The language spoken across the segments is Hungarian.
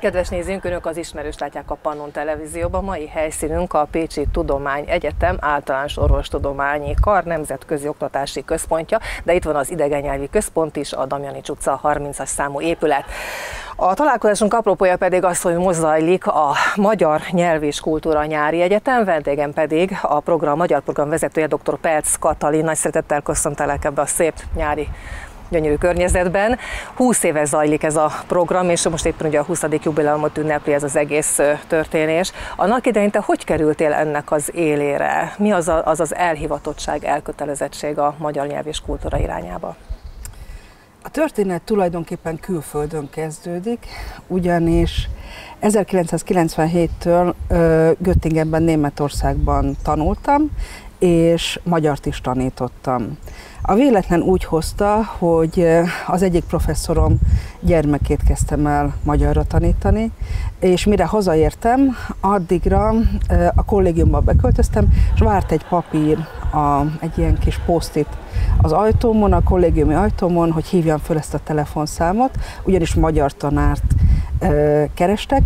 Kedves nézőnk, Önök az ismerős látják a Pannon Televízióban. Mai helyszínünk a Pécsi Tudomány Egyetem általános orvostudományi kar nemzetközi oktatási központja, de itt van az idegennyelvi központ is, a Damjani utca 30-as számú épület. A találkozásunk apropója pedig az, hogy most zajlik a Magyar Nyelv és Kultúra Nyári Egyetem, vendégem pedig a program, magyar program vezetője dr. Perc Katalin. Nagy szeretettel köszöntelek ebbe a szép nyári gyönyörű környezetben. 20 éve zajlik ez a program, és most éppen ugye a 20. jubileumot ünnepli ez az egész történés. Annak idején te hogy kerültél ennek az élére? Mi az a, az, az elhivatottság, elkötelezettség a magyar nyelv és kultúra irányába? A történet tulajdonképpen külföldön kezdődik, ugyanis 1997-től Göttingenben, Németországban tanultam, és magyart is tanítottam. A véletlen úgy hozta, hogy az egyik professzorom gyermekét kezdtem el magyarra tanítani, és mire hazaértem, addigra a kollégiumba beköltöztem, és várt egy papír, a, egy ilyen kis posztit az ajtómon, a kollégiumi ajtómon, hogy hívjam föl ezt a telefonszámot, ugyanis magyar tanárt ö, kerestek.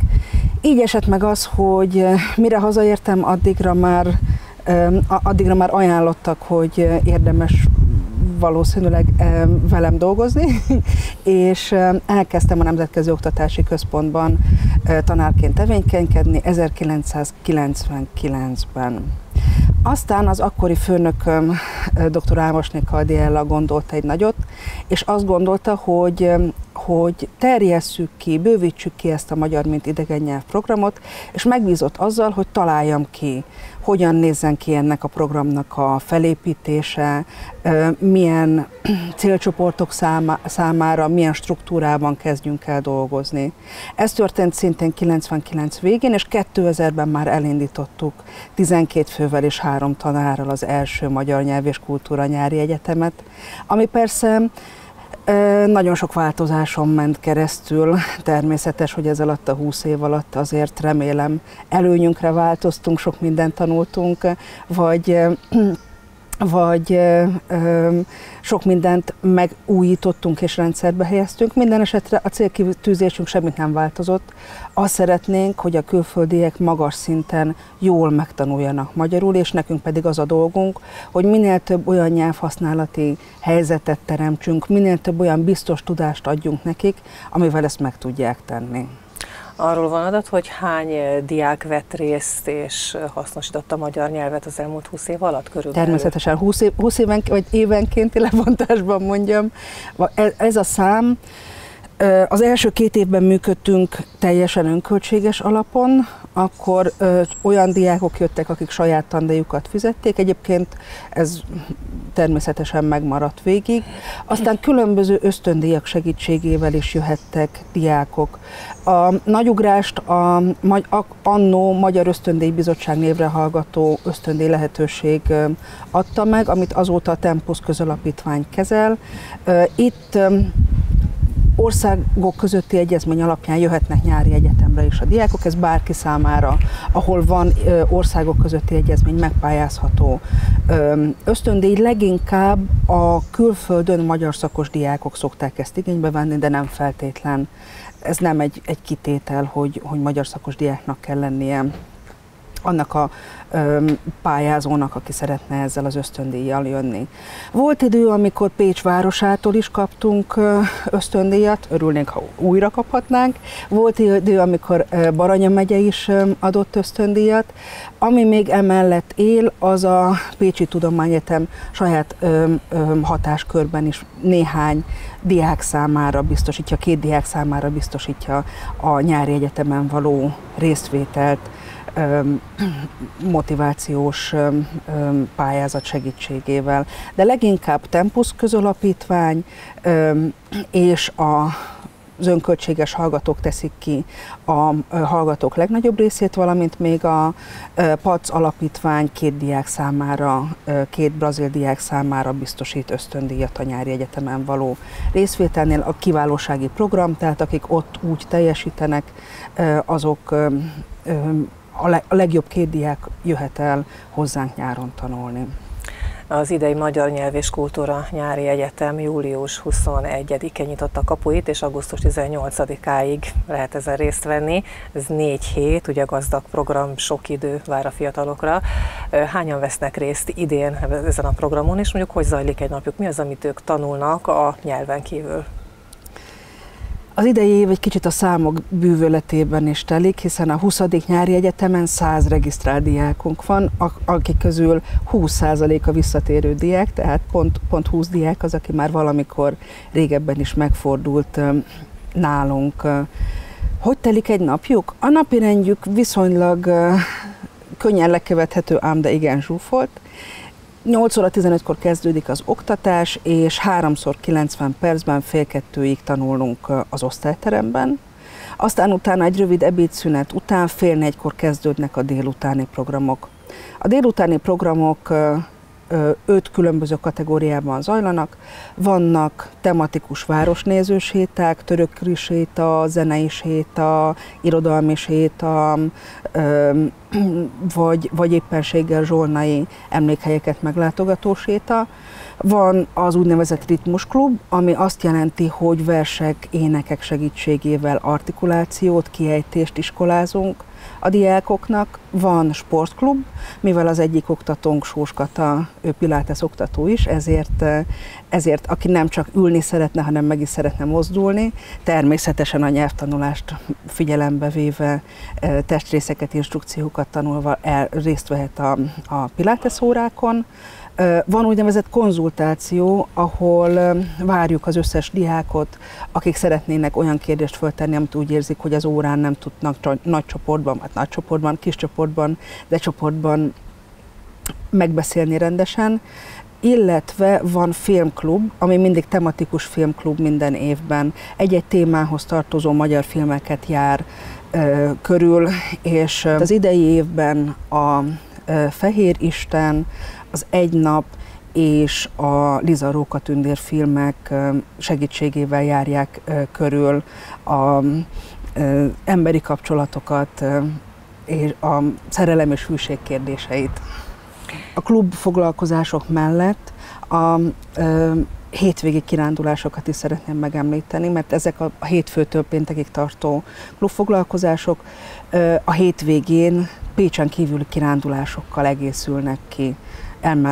Így esett meg az, hogy mire hazaértem, addigra már addigra már ajánlottak, hogy érdemes valószínűleg velem dolgozni, és elkezdtem a Nemzetközi Oktatási Központban tanárként tevékenykedni 1999-ben. Aztán az akkori főnököm, dr. Ámosné Kaldiella gondolt egy nagyot, és azt gondolta, hogy, hogy terjesszük ki, bővítsük ki ezt a magyar, mint idegen nyelv programot, és megbízott azzal, hogy találjam ki, hogyan nézzen ki ennek a programnak a felépítése, milyen célcsoportok számára, milyen struktúrában kezdjünk el dolgozni. Ez történt szintén 99 végén, és 2000-ben már elindítottuk 12 fővel és három tanárral az első magyar nyelv és kultúra nyári egyetemet, ami persze nagyon sok változáson ment keresztül, természetes, hogy ez alatt a húsz év alatt azért remélem előnyünkre változtunk, sok mindent tanultunk, vagy vagy ö, sok mindent megújítottunk és rendszerbe helyeztünk. Minden esetre a célkitűzésünk semmit nem változott. Azt szeretnénk, hogy a külföldiek magas szinten jól megtanuljanak magyarul, és nekünk pedig az a dolgunk, hogy minél több olyan nyelvhasználati helyzetet teremtsünk, minél több olyan biztos tudást adjunk nekik, amivel ezt meg tudják tenni. Arról van adat, hogy hány eh, diák vett részt és eh, hasznosította a magyar nyelvet az elmúlt 20 év alatt körülbelül? Természetesen 20, év, 20 éven, vagy évenkénti lebontásban mondjam. Ez a szám az első két évben működtünk teljesen önköltséges alapon, akkor olyan diákok jöttek, akik saját tandíjukat fizették. Egyébként ez természetesen megmaradt végig. Aztán különböző ösztöndíjak segítségével is jöhettek diákok. A nagyugrást a annó Magyar Ösztöndíj Bizottság névre hallgató ösztöndíj lehetőség adta meg, amit azóta a Tempus közalapítvány kezel. Itt országok közötti egyezmény alapján jöhetnek nyári egyetemre is a diákok, ez bárki számára, ahol van országok közötti egyezmény megpályázható. Ösztöndíj, leginkább a külföldön magyar szakos diákok szokták ezt igénybe venni, de nem feltétlen. Ez nem egy, egy kitétel, hogy, hogy magyar szakos diáknak kell lennie annak a pályázónak, aki szeretne ezzel az ösztöndíjjal jönni. Volt idő, amikor Pécs városától is kaptunk ösztöndíjat, örülnénk, ha újra kaphatnánk. Volt idő, amikor Baranya megye is adott ösztöndíjat. Ami még emellett él, az a Pécsi Tudományegyetem saját hatáskörben is néhány diák számára biztosítja, két diák számára biztosítja a nyári egyetemen való részvételt motivációs pályázat segítségével. De leginkább Tempus közalapítvány és a az önköltséges hallgatók teszik ki a hallgatók legnagyobb részét, valamint még a PAC alapítvány két diák számára, két brazil diák számára biztosít ösztöndíjat a nyári egyetemen való részvételnél. A kiválósági program, tehát akik ott úgy teljesítenek, azok a legjobb két diák jöhet el hozzánk nyáron tanulni. Az idei Magyar Nyelv és Kultúra Nyári Egyetem július 21-én nyitotta kapuit, és augusztus 18-áig lehet ezen részt venni. Ez négy hét, ugye gazdag program, sok idő vár a fiatalokra. Hányan vesznek részt idén ezen a programon, és mondjuk hogy zajlik egy napjuk? Mi az, amit ők tanulnak a nyelven kívül? Az idei év egy kicsit a számok bűvöletében is telik, hiszen a 20. nyári egyetemen 100 regisztrált diákunk van, akik közül 20% a visszatérő diák, tehát pont, pont 20 diák az, aki már valamikor régebben is megfordult nálunk. Hogy telik egy napjuk? A napi rendjük viszonylag könnyen lekövethető, ám de igen zsúfolt. 8 óra 15-kor kezdődik az oktatás, és 3-szor 90 percben fél kettőig tanulunk az osztályteremben. Aztán utána egy rövid ebédszünet után fél négykor kezdődnek a délutáni programok. A délutáni programok öt különböző kategóriában zajlanak. Vannak tematikus városnéző séták, törökri séta, zenei séta, irodalmi séta, vagy, vagy éppenséggel zsolnai emlékhelyeket meglátogató séta. Van az úgynevezett ritmusklub, ami azt jelenti, hogy versek, énekek segítségével artikulációt, kiejtést iskolázunk a diákoknak. Van sportklub, mivel az egyik oktatónk Sóskata, ő Pilates oktató is, ezért, ezért aki nem csak ülni szeretne, hanem meg is szeretne mozdulni, természetesen a nyelvtanulást figyelembe véve testrészeket, instrukciókat tanulva el, részt vehet a, a Pilates órákon. Van úgynevezett konzultáció, ahol várjuk az összes diákot, akik szeretnének olyan kérdést föltenni, amit úgy érzik, hogy az órán nem tudnak nagy csoportban, vagy nagy csoportban, kis csoportban, de csoportban megbeszélni rendesen illetve van filmklub, ami mindig tematikus filmklub minden évben. Egy-egy témához tartozó magyar filmeket jár ö, körül, és az idei évben a ö, Fehér Isten, az Egy nap és a Liza Róka Tündér filmek segítségével járják körül a emberi kapcsolatokat és a szerelem és hűség kérdéseit. A klub foglalkozások mellett a hétvégi kirándulásokat is szeretném megemlíteni, mert ezek a hétfőtől péntekig tartó klubfoglalkozások a hétvégén Pécsen kívüli kirándulásokkal egészülnek ki.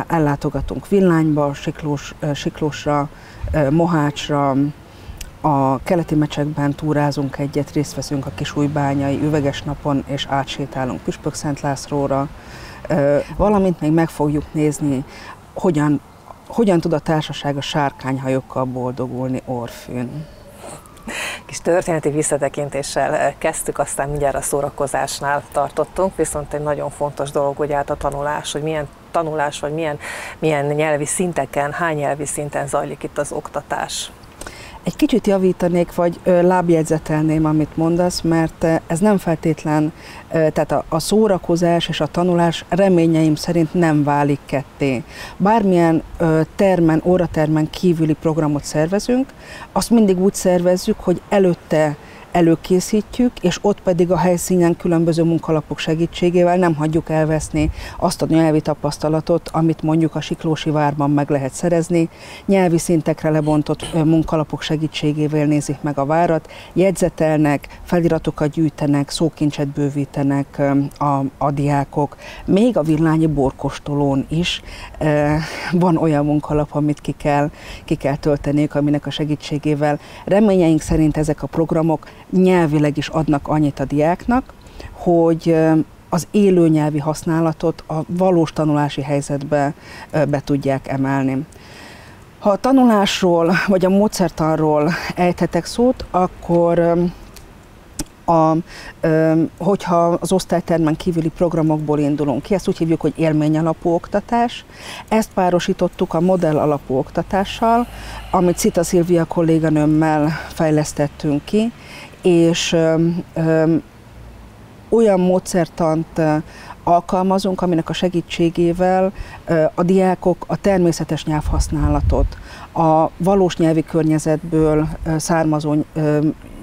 Ellátogatunk Villányba, Siklós, Siklósra, Mohácsra, a keleti mecsekben túrázunk egyet, részt veszünk a Kisújbányai üveges napon, és átsétálunk Püspök Szent Lászlóra, valamint még meg fogjuk nézni, hogyan, hogyan tud a társaság a sárkányhajókkal boldogulni Orfűn kis történeti visszatekintéssel kezdtük, aztán mindjárt a szórakozásnál tartottunk, viszont egy nagyon fontos dolog, hogy át a tanulás, hogy milyen tanulás, vagy milyen, milyen nyelvi szinteken, hány nyelvi szinten zajlik itt az oktatás. Egy kicsit javítanék, vagy lábjegyzetelném, amit mondasz, mert ez nem feltétlen, tehát a, szórakozás és a tanulás reményeim szerint nem válik ketté. Bármilyen termen, óratermen kívüli programot szervezünk, azt mindig úgy szervezzük, hogy előtte előkészítjük, és ott pedig a helyszínen különböző munkalapok segítségével nem hagyjuk elveszni azt a nyelvi tapasztalatot, amit mondjuk a Siklósi várban meg lehet szerezni. Nyelvi szintekre lebontott munkalapok segítségével nézik meg a várat, jegyzetelnek, feliratokat gyűjtenek, szókincset bővítenek a, a diákok. Még a villányi borkostolón is van olyan munkalap, amit ki kell, ki kell tölteniük, aminek a segítségével reményeink szerint ezek a programok nyelvileg is adnak annyit a diáknak, hogy az élő nyelvi használatot a valós tanulási helyzetbe be tudják emelni. Ha a tanulásról vagy a módszertanról ejthetek szót, akkor a, hogyha az osztálytermen kívüli programokból indulunk ki, ezt úgy hívjuk, hogy élmény alapú oktatás. Ezt párosítottuk a modell alapú oktatással, amit Cita Szilvia kolléganőmmel fejlesztettünk ki, és olyan módszertant alkalmazunk, aminek a segítségével a diákok a természetes nyelvhasználatot, a valós nyelvi környezetből származó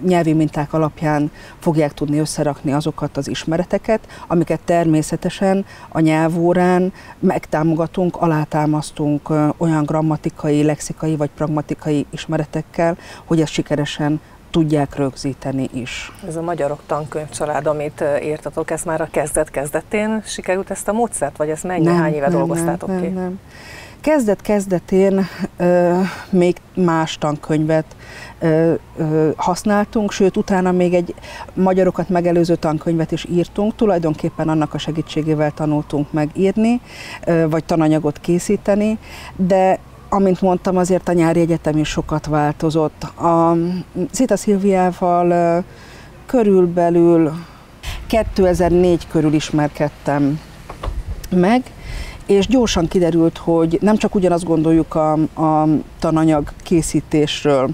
nyelvi minták alapján fogják tudni összerakni azokat az ismereteket, amiket természetesen a nyelvórán megtámogatunk, alátámasztunk olyan grammatikai, lexikai vagy pragmatikai ismeretekkel, hogy ezt sikeresen tudják rögzíteni is. Ez a Magyarok Tankönyvcsalád, amit írtatok, ez már a kezdet-kezdetén sikerült ezt a módszert, vagy ezt mennyi, nem, hány éve nem, dolgoztátok nem, ki? Nem, nem. Kezdet-kezdetén ö, még más tankönyvet ö, ö, használtunk, sőt utána még egy magyarokat megelőző tankönyvet is írtunk, tulajdonképpen annak a segítségével tanultunk meg írni, ö, vagy tananyagot készíteni, de amint mondtam, azért a nyári egyetem is sokat változott. A Zita Szilviával körülbelül 2004 körül ismerkedtem meg, és gyorsan kiderült, hogy nem csak ugyanazt gondoljuk a, a tananyag készítésről,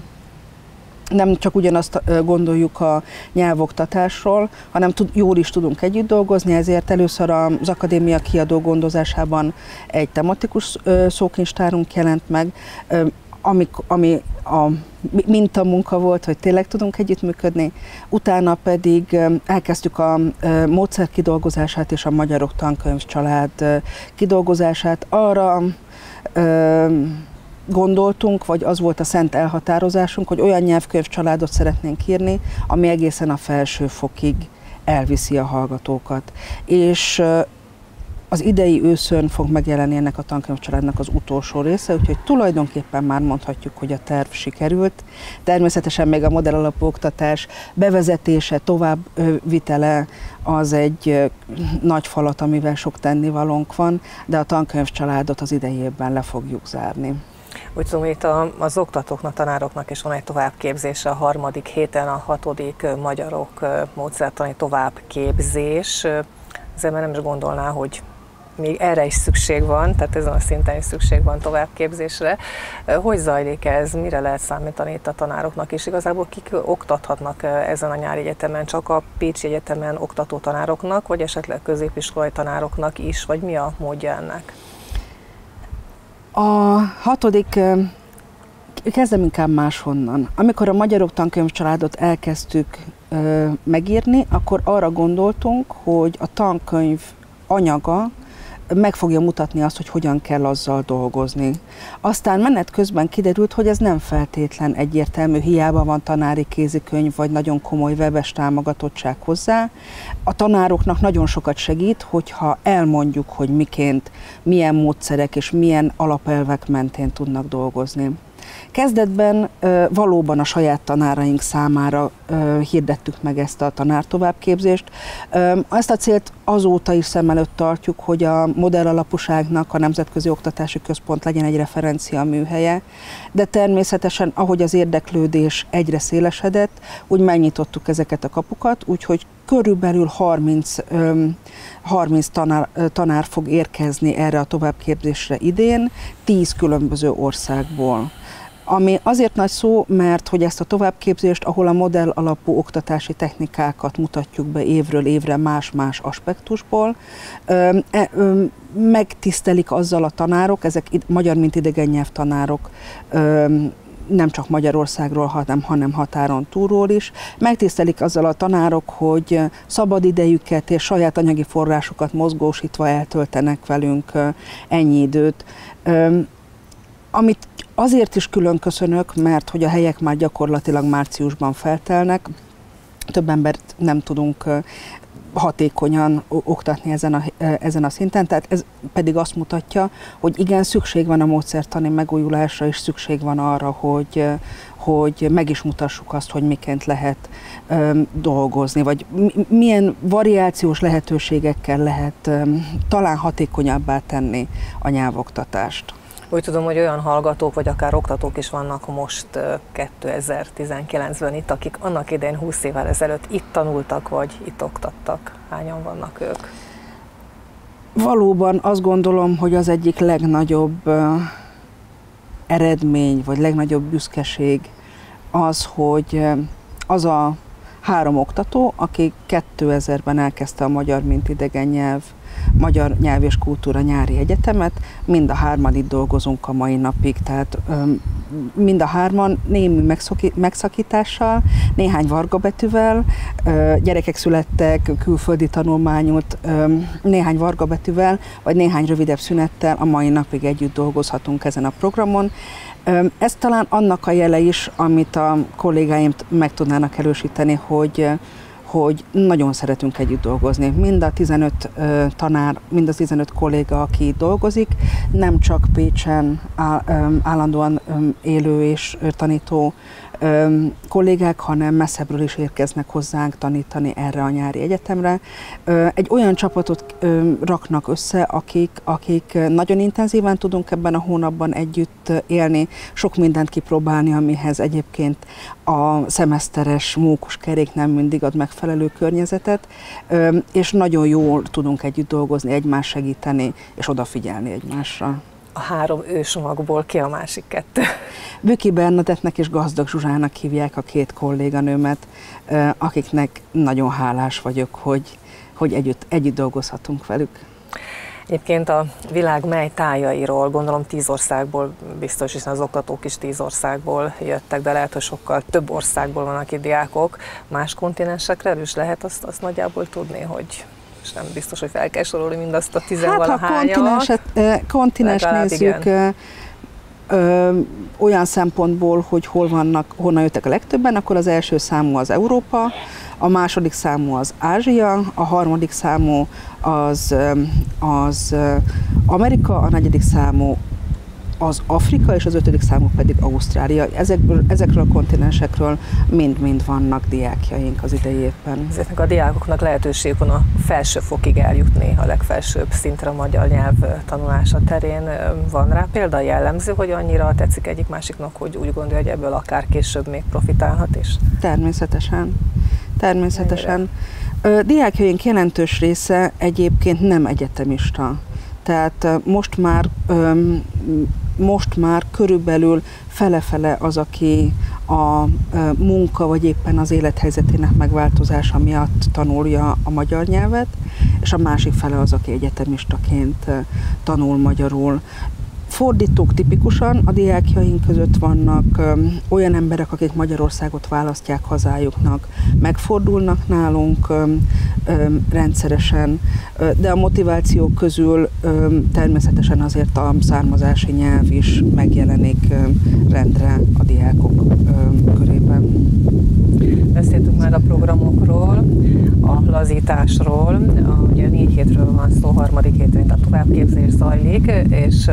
nem csak ugyanazt gondoljuk a nyelvoktatásról, hanem tud, jól is tudunk együtt dolgozni, ezért először az akadémia kiadó gondozásában egy tematikus szókincstárunk jelent meg, ami, ami a mintamunka volt, hogy tényleg tudunk együttműködni, utána pedig elkezdtük a módszer kidolgozását és a Magyarok Tankönyv család kidolgozását. Arra gondoltunk, vagy az volt a szent elhatározásunk, hogy olyan nyelvkönyv családot szeretnénk írni, ami egészen a felső fokig elviszi a hallgatókat. És az idei őszön fog megjelenni ennek a tankönyvcsaládnak az utolsó része, úgyhogy tulajdonképpen már mondhatjuk, hogy a terv sikerült. Természetesen még a modellalapú oktatás bevezetése, továbbvitele az egy nagy falat, amivel sok tennivalónk van, de a tankönyvcsaládot az idei évben le fogjuk zárni. Úgy tudom, itt az oktatóknak, tanároknak is van egy továbbképzés, a harmadik héten a hatodik magyarok módszertani továbbképzés. Ezzel már nem is gondolná, hogy még erre is szükség van, tehát ezen a szinten is szükség van továbbképzésre. Hogy zajlik ez, mire lehet számítani itt a tanároknak, és igazából kik oktathatnak ezen a nyári egyetemen, csak a Pécsi Egyetemen oktató tanároknak, vagy esetleg középiskolai tanároknak is, vagy mi a módja ennek? A hatodik kezdem inkább máshonnan. Amikor a Magyarok Tankönyvcsaládot elkezdtük megírni, akkor arra gondoltunk, hogy a tankönyv anyaga meg fogja mutatni azt, hogy hogyan kell azzal dolgozni. Aztán menet közben kiderült, hogy ez nem feltétlen egyértelmű, hiába van tanári kézikönyv, vagy nagyon komoly webes támogatottság hozzá. A tanároknak nagyon sokat segít, hogyha elmondjuk, hogy miként, milyen módszerek és milyen alapelvek mentén tudnak dolgozni. Kezdetben valóban a saját tanáraink számára hirdettük meg ezt a tanártovábbképzést. Ezt a célt azóta is szem előtt tartjuk, hogy a modellalapuságnak a Nemzetközi Oktatási Központ legyen egy referencia műhelye, de természetesen, ahogy az érdeklődés egyre szélesedett, úgy megnyitottuk ezeket a kapukat, úgyhogy körülbelül 30, 30 tanár, tanár fog érkezni erre a továbbképzésre idén, 10 különböző országból. Ami azért nagy szó, mert hogy ezt a továbbképzést, ahol a modell alapú oktatási technikákat mutatjuk be évről évre más-más aspektusból, e, megtisztelik azzal a tanárok, ezek magyar, mint idegen nyelvtanárok, nem csak Magyarországról, hanem, hanem határon túlról is. Megtisztelik azzal a tanárok, hogy szabad idejüket és saját anyagi forrásokat mozgósítva eltöltenek velünk ennyi időt. Amit azért is külön köszönök, mert hogy a helyek már gyakorlatilag márciusban feltelnek, több embert nem tudunk hatékonyan oktatni ezen a, ezen a szinten, tehát ez pedig azt mutatja, hogy igen, szükség van a módszertani megújulásra, és szükség van arra, hogy, hogy meg is mutassuk azt, hogy miként lehet um, dolgozni, vagy milyen variációs lehetőségekkel lehet um, talán hatékonyabbá tenni a nyelvoktatást. Úgy tudom, hogy olyan hallgatók, vagy akár oktatók is vannak most 2019-ben itt, akik annak idején 20 évvel ezelőtt itt tanultak, vagy itt oktattak. Hányan vannak ők? Valóban azt gondolom, hogy az egyik legnagyobb eredmény, vagy legnagyobb büszkeség az, hogy az a három oktató, aki 2000-ben elkezdte a magyar, mint idegen nyelv Magyar Nyelv és Kultúra Nyári Egyetemet, mind a hárman itt dolgozunk a mai napig, tehát mind a hárman némi megszakítással, néhány vargabetűvel, gyerekek születtek, külföldi tanulmányot, néhány vargabetűvel, vagy néhány rövidebb szünettel a mai napig együtt dolgozhatunk ezen a programon. Ez talán annak a jele is, amit a kollégáim meg tudnának erősíteni, hogy hogy nagyon szeretünk együtt dolgozni. Mind a 15 tanár, mind a 15 kolléga, aki dolgozik, nem csak Pécsen állandóan élő és tanító kollégák, hanem messzebbről is érkeznek hozzánk tanítani erre a nyári egyetemre. Egy olyan csapatot raknak össze, akik, akik nagyon intenzíven tudunk ebben a hónapban együtt élni, sok mindent kipróbálni, amihez egyébként a szemeszteres mókuskerék nem mindig ad megfelelő környezetet, és nagyon jól tudunk együtt dolgozni, egymás segíteni, és odafigyelni egymásra a három ősmagból ki a másik kettő? Büki Bernadettnek és Gazdag Zsuzsának hívják a két kolléganőmet, akiknek nagyon hálás vagyok, hogy, hogy együtt, együtt dolgozhatunk velük. Egyébként a világ mely tájairól, gondolom tíz országból biztos, hiszen az oktatók is tíz országból jöttek, de lehet, hogy sokkal több országból vannak itt diákok. Más kontinensekre is lehet azt, azt nagyjából tudni, hogy és nem biztos, hogy fel kell sorolni mindazt a tizenvalahányat. Hát ha kontinens nézzük, igen. Ö, olyan szempontból, hogy hol vannak, honnan jöttek a legtöbben, akkor az első számú az Európa, a második számú az Ázsia, a harmadik számú az, az Amerika, a negyedik számú az Afrika, és az ötödik számú pedig Ausztrália. Ezekből, ezekről a kontinensekről mind-mind vannak diákjaink az idei évben. Ezeknek a diákoknak lehetőség van a felső fokig eljutni, a legfelsőbb szintre a magyar nyelv tanulása terén. Van rá példa jellemző, hogy annyira tetszik egyik másiknak, hogy úgy gondolja, hogy ebből akár később még profitálhat is? Természetesen. Természetesen. Mennyire? Diákjaink jelentős része egyébként nem egyetemista. Tehát most már most már körülbelül fele-fele az, aki a munka vagy éppen az élethelyzetének megváltozása miatt tanulja a magyar nyelvet, és a másik fele az, aki egyetemistaként tanul magyarul. Fordítók tipikusan a diákjaink között vannak olyan emberek, akik Magyarországot választják hazájuknak, megfordulnak nálunk rendszeresen, de a motivációk közül természetesen azért a származási nyelv is megjelenik rendre a diákok körében. Beszéltünk már a programokról, a lazításról, ugye négy hétről van szó, harmadik hétről, a továbbképzés zajlik, és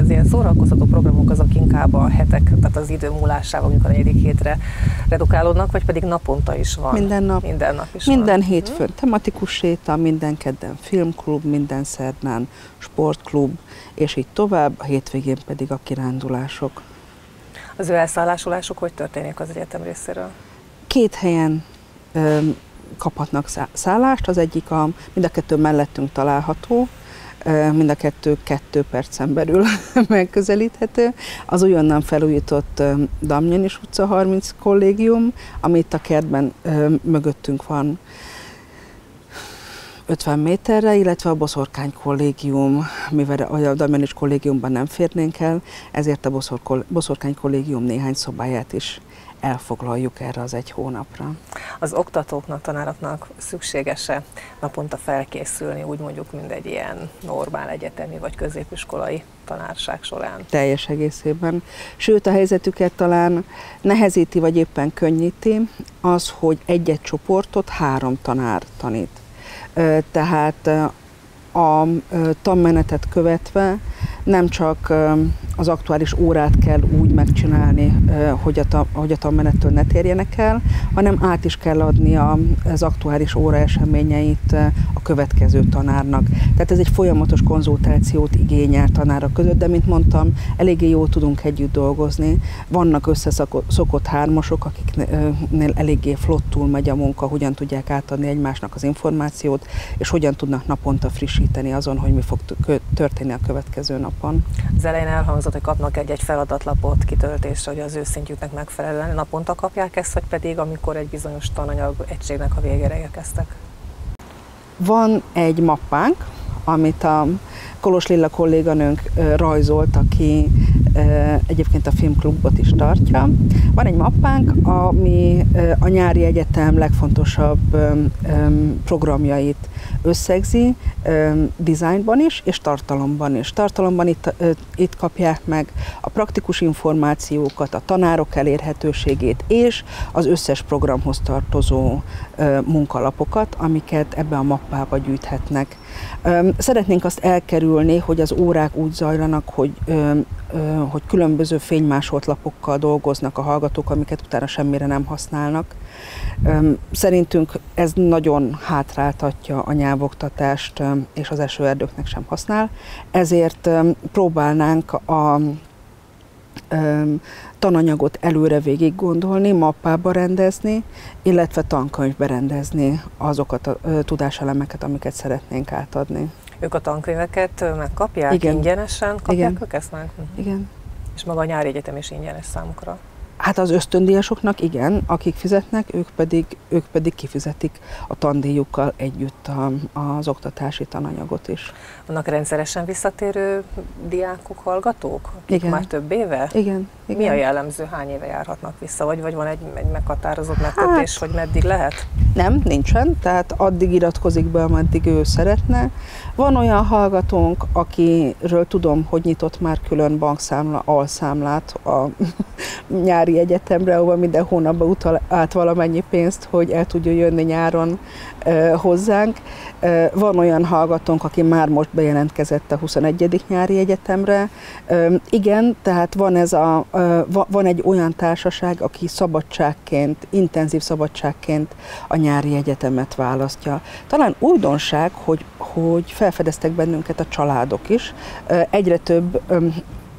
az ilyen szórakoztató programok azok inkább a hetek, tehát az idő múlásával, amikor a negyedik hétre redukálódnak, vagy pedig naponta is van? Minden nap. Minden nap is Minden van. hétfőn tematikus séta, minden kedden filmklub, minden szerdán sportklub, és így tovább, a hétvégén pedig a kirándulások. Az ő elszállásolások hogy történik az egyetem részéről? Két helyen kaphatnak szállást, az egyik a, mind a kettő mellettünk található, mind a kettő kettő percen belül megközelíthető. Az újonnan felújított Damnyanis utca 30 kollégium, ami itt a kertben mögöttünk van 50 méterre, illetve a Boszorkány kollégium, mivel a Damjanis kollégiumban nem férnénk el, ezért a Boszor, Boszorkány kollégium néhány szobáját is elfoglaljuk erre az egy hónapra. Az oktatóknak, tanároknak szükséges-e naponta felkészülni, úgy mondjuk, mint egy ilyen normál egyetemi vagy középiskolai tanárság során? Teljes egészében. Sőt, a helyzetüket talán nehezíti, vagy éppen könnyíti az, hogy egy-egy csoportot három tanár tanít. Tehát a tanmenetet követve nem csak az aktuális órát kell úgy megcsinálni, hogy a, hogy a tanmenettől ne térjenek el, hanem át is kell adni az aktuális óra eseményeit a következő tanárnak. Tehát ez egy folyamatos konzultációt igényel tanárok között, de mint mondtam, eléggé jól tudunk együtt dolgozni. Vannak összeszokott hármasok, akiknél eléggé flottul megy a munka, hogyan tudják átadni egymásnak az információt, és hogyan tudnak naponta frissíteni azon, hogy mi fog történni a következő napon. Az elején elhangzott hogy kapnak egy-egy feladatlapot kitöltésre, hogy az ő szintjüknek megfelelően naponta kapják ezt, vagy pedig amikor egy bizonyos tananyag egységnek a végére érkeztek? Van egy mappánk, amit a Kolos Lilla kolléganőnk rajzolt, aki egyébként a filmklubot is tartja. Van egy mappánk, ami a nyári egyetem legfontosabb programjait összegzi, dizájnban is, és tartalomban is. Tartalomban itt, itt kapják meg a praktikus információkat, a tanárok elérhetőségét, és az összes programhoz tartozó munkalapokat, amiket ebbe a mappába gyűjthetnek. Szeretnénk azt elkerülni, hogy az órák úgy zajlanak, hogy hogy különböző fénymásolt lapokkal dolgoznak a hallgatók, amiket utána semmire nem használnak. Szerintünk ez nagyon hátráltatja a nyelvoktatást, és az esőerdőknek sem használ. Ezért próbálnánk a tananyagot előre végig gondolni, mappába rendezni, illetve tankönyvbe rendezni azokat a tudáselemeket, amiket szeretnénk átadni. Ők a tankönyveket megkapják? Igen. Ingyenesen kapják Igen. ők ezt meg? Igen. És maga a nyári egyetem is ingyenes számukra? Hát az ösztöndíjasoknak igen, akik fizetnek, ők pedig, ők pedig kifizetik a tandíjukkal együtt a, az oktatási tananyagot is. Vannak rendszeresen visszatérő diákok, hallgatók? Igen. Már több éve? Igen. Igen. Mi a jellemző? Hány éve járhatnak vissza? Vagy, vagy van egy, egy meghatározott megkötés, hát, hogy meddig lehet? Nem, nincsen. Tehát addig iratkozik be, ameddig ő szeretne. Van olyan hallgatónk, akiről tudom, hogy nyitott már külön bankszámla, alszámlát a nyári egyetemre, ahova minden hónapban utal át valamennyi pénzt, hogy el tudja jönni nyáron hozzánk. Van olyan hallgatónk, aki már most bejelentkezett a 21. nyári egyetemre. Igen, tehát van, ez a, van egy olyan társaság, aki szabadságként, intenzív szabadságként a nyári egyetemet választja. Talán újdonság, hogy, hogy felfedeztek bennünket a családok is. Egyre több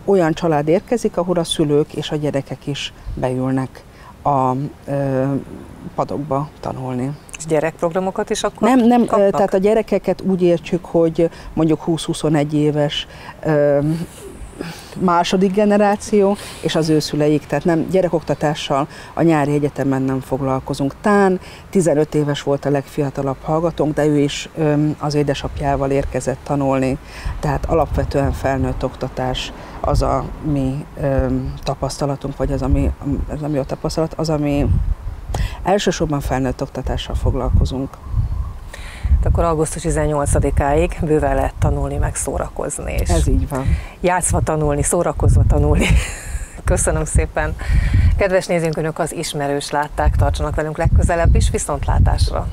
olyan család érkezik, ahol a szülők és a gyerekek is beülnek a padokba tanulni. És gyerekprogramokat is akkor Nem, nem, kapnak? tehát a gyerekeket úgy értsük, hogy mondjuk 20-21 éves második generáció, és az ő szüleik, tehát nem gyerekoktatással a nyári egyetemen nem foglalkozunk. Tán 15 éves volt a legfiatalabb hallgatónk, de ő is az édesapjával érkezett tanulni, tehát alapvetően felnőtt oktatás az a mi tapasztalatunk, vagy az, ami, az, ami a tapasztalat, az, ami Elsősorban felnőtt oktatással foglalkozunk. Akkor augusztus 18-áig bőven lehet tanulni, meg szórakozni. És Ez így van. Játszva tanulni, szórakozva tanulni. Köszönöm szépen. Kedves nézőnk, Önök az ismerős látták, tartsanak velünk legközelebb is, viszontlátásra.